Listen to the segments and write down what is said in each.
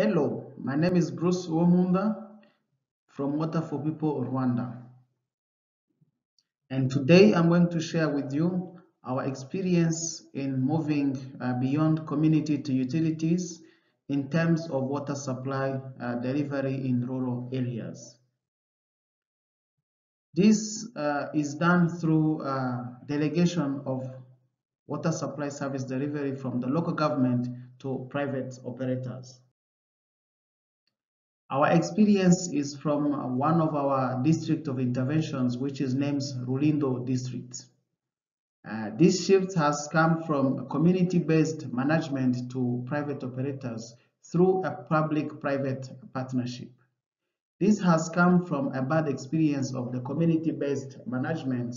Hello, my name is Bruce Uwonkunda from Water for People Rwanda. And today I'm going to share with you our experience in moving uh, beyond community to utilities in terms of water supply uh, delivery in rural areas. This uh, is done through uh, delegation of water supply service delivery from the local government to private operators. Our experience is from one of our district of interventions, which is named Rulindo District. Uh, this shift has come from community-based management to private operators through a public-private partnership. This has come from a bad experience of the community-based management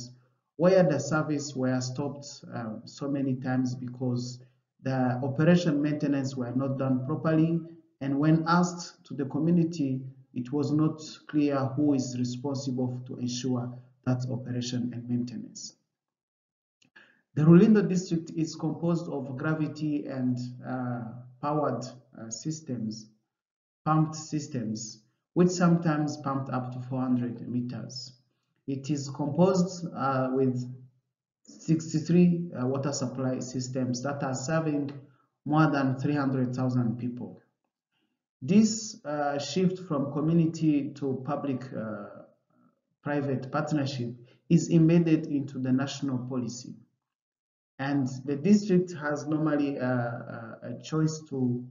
where the service were stopped um, so many times because the operation maintenance were not done properly and when asked to the community, it was not clear who is responsible to ensure that operation and maintenance. The Rulindo district is composed of gravity and uh, powered uh, systems, pumped systems, which sometimes pumped up to 400 meters. It is composed uh, with 63 uh, water supply systems that are serving more than 300,000 people. This uh, shift from community to public-private uh, partnership is embedded into the national policy. And the district has normally a, uh, a, a choice to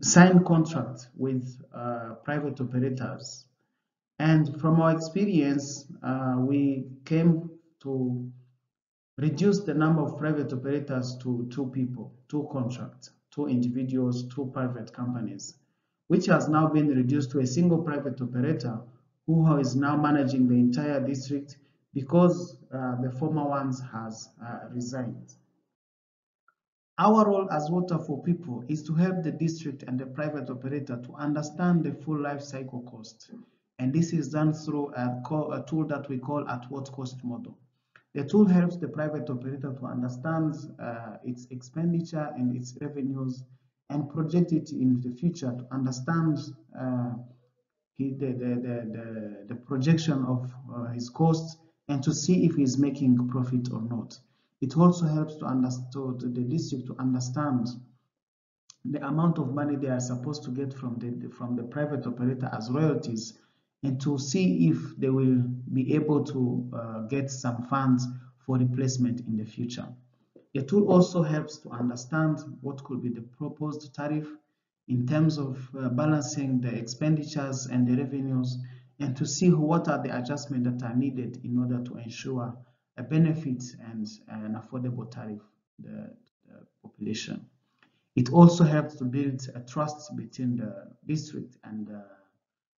sign contract with uh, private operators. And from our experience, uh, we came to reduce the number of private operators to two people, two contracts two individuals, two private companies, which has now been reduced to a single private operator who is now managing the entire district because uh, the former ones has uh, resigned. Our role as Water for People is to help the district and the private operator to understand the full life cycle cost. And this is done through a, a tool that we call at what cost model. The tool helps the private operator to understand uh, its expenditure and its revenues and project it in the future to understand uh, the, the, the, the, projection of uh, his costs and to see if he's making profit or not. It also helps to understand the district to understand the amount of money they are supposed to get from the from the private operator as royalties and to see if they will be able to uh, get some funds for replacement in the future. The tool also helps to understand what could be the proposed tariff in terms of uh, balancing the expenditures and the revenues and to see what are the adjustments that are needed in order to ensure a benefit and an affordable tariff to the, the population. It also helps to build a trust between the district and uh,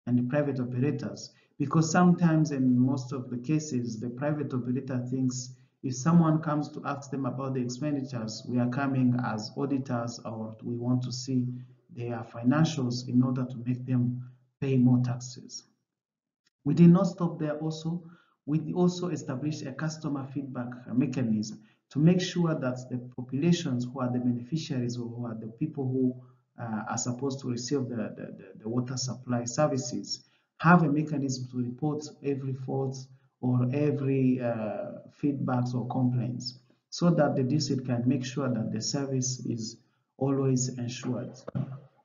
and the private operators because sometimes in most of the cases the private operator thinks if someone comes to ask them about the expenditures we are coming as auditors or we want to see their financials in order to make them pay more taxes. We did not stop there also. We also established a customer feedback mechanism to make sure that the populations who are the beneficiaries or who are the people who are supposed to receive the, the, the, water supply services have a mechanism to report every fault or every uh, feedbacks or complaints so that the district can make sure that the service is always ensured.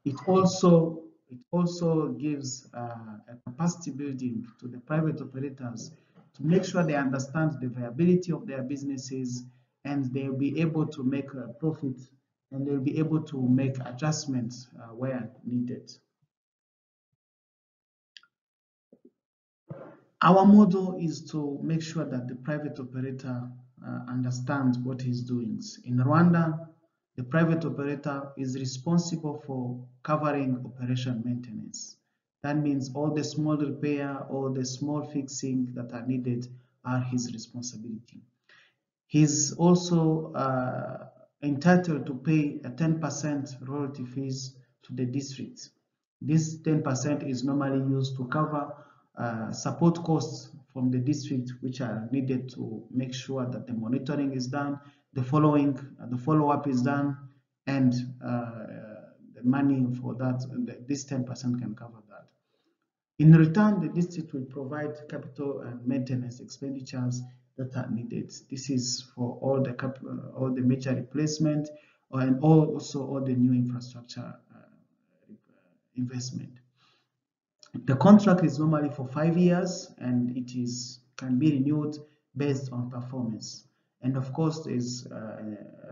It also it also gives uh, a capacity building to the private operators to make sure they understand the viability of their businesses and they'll be able to make a profit and they'll be able to make adjustments uh, where needed. Our model is to make sure that the private operator uh, understands what he's doing. In Rwanda, the private operator is responsible for covering operation maintenance. That means all the small repair, all the small fixing that are needed are his responsibility. He's also uh, entitled to pay a 10% royalty fees to the district. This 10% is normally used to cover uh, support costs from the district which are needed to make sure that the monitoring is done, the following, uh, the follow-up is done, and uh, the money for that, this 10% can cover that. In return, the district will provide capital and maintenance expenditures that are needed. This is for all the uh, all the major replacement and all, also all the new infrastructure uh, investment. The contract is normally for five years and it is can be renewed based on performance. And of course, there's uh,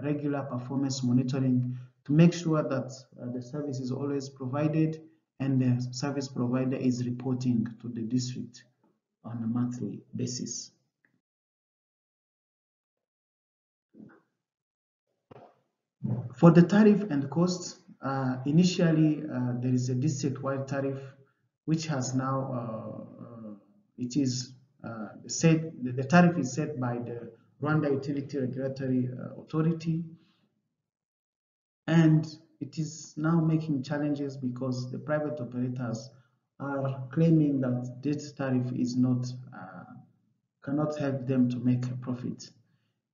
regular performance monitoring to make sure that uh, the service is always provided and the service provider is reporting to the district on a monthly basis. For the tariff and costs, uh, initially uh, there is a district-wide tariff which has now, uh, uh it is uh, set, the tariff is set by the Rwanda Utility Regulatory uh, Authority and it is now making challenges because the private operators are claiming that this tariff is not, cannot help them to make a profit.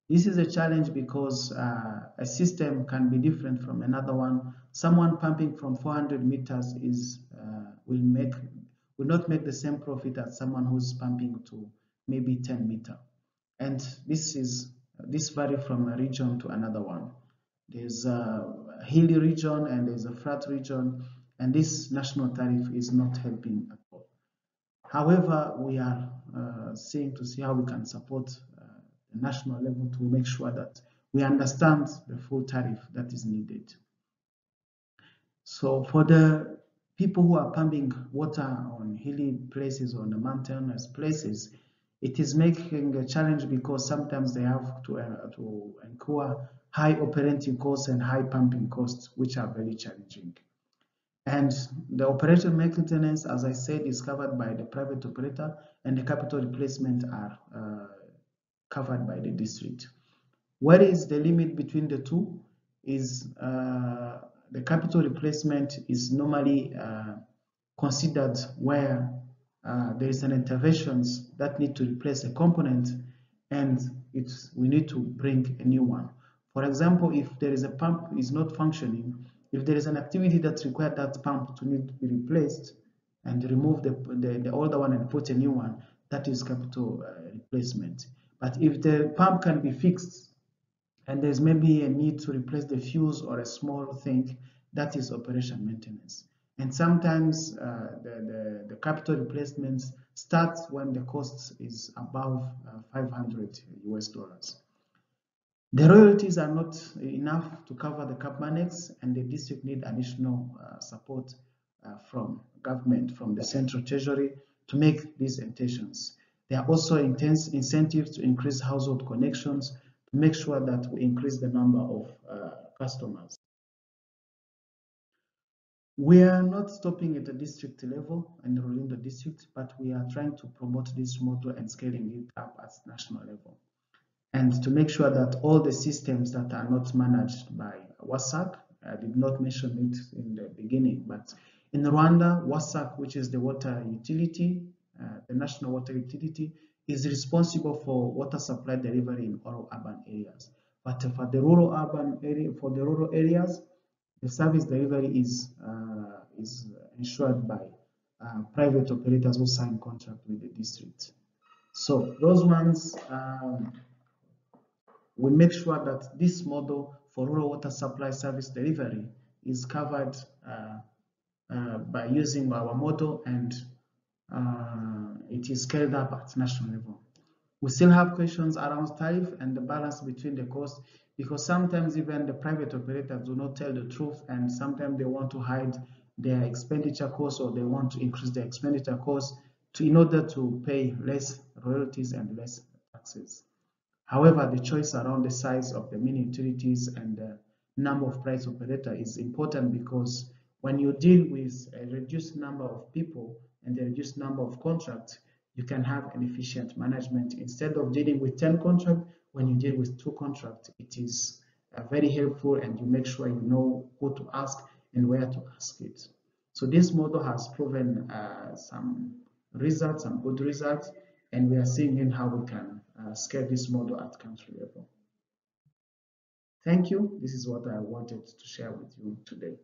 This is a challenge because uh, a system can be different from another one. Someone pumping from 400 meters is uh, will make will not make the same profit as someone who's pumping to maybe 10 meter. And this is this vary from a region to another one. There's a hilly region and there's a flat region, and this national tariff is not helping at all. However, we are uh, seeing to see how we can support national level to make sure that we understand the full tariff that is needed. So for the people who are pumping water on hilly places on the mountainous places, it is making a challenge because sometimes they have to, uh, to incur high operating costs and high pumping costs, which are very challenging. And the operator maintenance, as I said, is covered by the private operator and the capital replacement are uh, covered by the district. Where is the limit between the two is uh, the capital replacement is normally uh, considered where uh, there is an interventions that need to replace a component and it's we need to bring a new one. For example, if there is a pump is not functioning, if there is an activity that requires that pump to need to be replaced and remove the, the, the older one and put a new one, that is capital uh, replacement. But if the pump can be fixed and there's maybe a need to replace the fuse or a small thing, that is operation maintenance. And sometimes uh, the, the, the, capital replacements start when the cost is above uh, 500 US dollars. The royalties are not enough to cover the CapManEx and the district need additional uh, support uh, from government, from the central treasury to make these intentions. There are also intense incentives to increase household connections to make sure that we increase the number of uh, customers. We are not stopping at the district level and Rulindo district, but we are trying to promote this model and scaling it up at national level. And to make sure that all the systems that are not managed by WASAC, I did not mention it in the beginning, but in Rwanda, WASAC, which is the water utility, national water utility is responsible for water supply delivery in all urban areas. But for the rural urban area, for the rural areas, the service delivery is uh, is ensured by uh, private operators who sign contract with the district. So those ones um, will make sure that this model for rural water supply service delivery is covered uh, uh by using our model and uh, it is scaled up at national level. We still have questions around tariff and the balance between the cost because sometimes even the private operators do not tell the truth and sometimes they want to hide their expenditure costs or they want to increase their expenditure costs to, in order to pay less royalties and less taxes. However, the choice around the size of the mini utilities and the number of price operator is important because when you deal with a reduced number of people, and the reduced number of contracts, you can have an efficient management. Instead of dealing with 10 contracts, when you deal with two contracts, it is uh, very helpful and you make sure you know who to ask and where to ask it. So this model has proven uh, some results, some good results, and we are seeing in how we can uh, scale this model at country level. Thank you. This is what I wanted to share with you today.